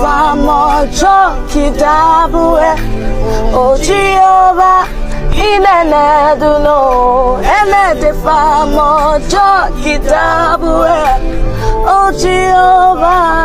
마저 기다부에 오지어봐 이내내두노 에네데파 마저 기다부에 오지어봐